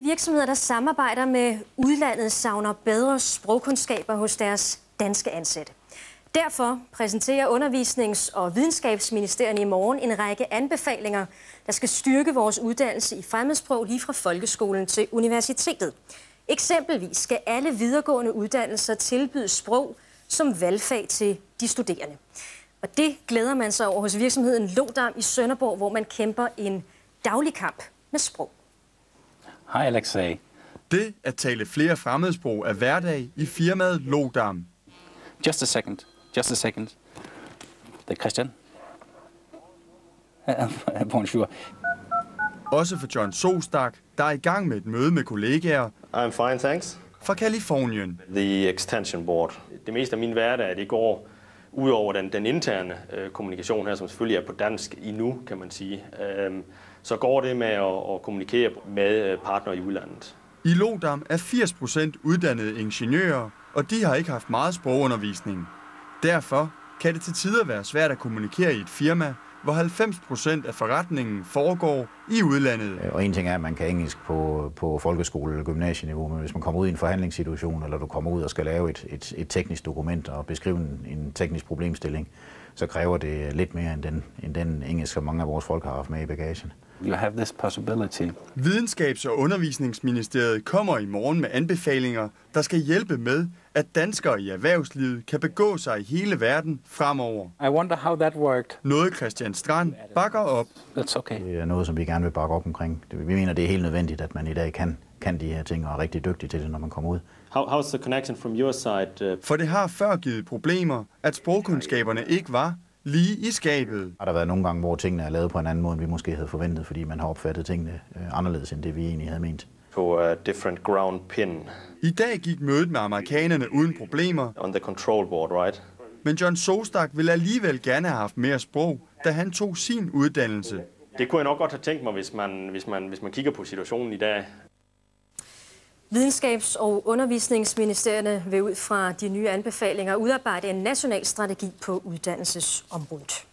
Virksomheder, der samarbejder med udlandet, savner bedre sprogkundskaber hos deres danske ansatte. Derfor præsenterer Undervisnings- og Videnskabsministeriet i morgen en række anbefalinger, der skal styrke vores uddannelse i fremmedsprog lige fra folkeskolen til universitetet. Eksempelvis skal alle videregående uddannelser tilbyde sprog som valgfag til de studerende. Og det glæder man sig over hos virksomheden Lodam i Sønderborg, hvor man kæmper en daglig kamp med sprog. Hej Alexei. Det at tale flere fremmedsprog er hverdag i firmaet Lodam. Just a second. Just a second. Det er Christian. Bonjour. Også for John Sostak, der er i gang med et møde med kollegaer I'm fine, thanks. fra Kalifornien. The extension board. Det meste af min hverdag, det går Udover den, den interne øh, kommunikation her, som selvfølgelig er på dansk endnu, kan man sige. øh, så går det med at, at kommunikere med øh, partnere i udlandet. I Lodam er 80% uddannede ingeniører, og de har ikke haft meget sprogundervisning. Derfor kan det til tider være svært at kommunikere i et firma, hvor 90% af forretningen foregår i udlandet. Øh, og en ting er, at man kan engelsk på, på folkeskole- eller gymnasieniveau, men hvis man kommer ud i en forhandlingssituation, eller du kommer ud og skal lave et, et, et teknisk dokument og beskrive en, en teknisk problemstilling, så kræver det lidt mere end den, end den engelsk, som mange af vores folk har haft med i bagagen. You have this possibility. Videnskabs- og Undervisningsministeriet kommer i morgen med anbefalinger, der skal hjælpe med, at danskere i erhvervslivet kan begå sig i hele verden fremover. I wonder how that worked. Noget Christian Strand bakker op. That's okay. Det er noget, som vi gerne vil bakke op omkring. Vi mener, det er helt nødvendigt, at man i dag kan, kan de her ting og er rigtig dygtig til det, når man kommer ud. How, how's the connection from your side? Uh, For det har før givet problemer, at sprogkundskaberne ikke var lige i skabet. Har der været nogle gange, hvor tingene er lavet på en anden måde, end vi måske havde forventet, fordi man har opfattet tingene øh, anderledes, end det vi egentlig havde ment. på a different ground pin I dag gik mødet med amerikanerne uden problemer, on the control board, right? men John Sostak ville alligevel gerne have haft mere sprog, da han tog sin uddannelse. Det kunne jeg nok godt have tænkt mig, hvis man, hvis man, hvis man kigger på situationen i dag. Videnskabs- og Undervisningsministerierne vil ud fra de nye anbefalinger udarbejde en national strategi på uddannelsesområdet.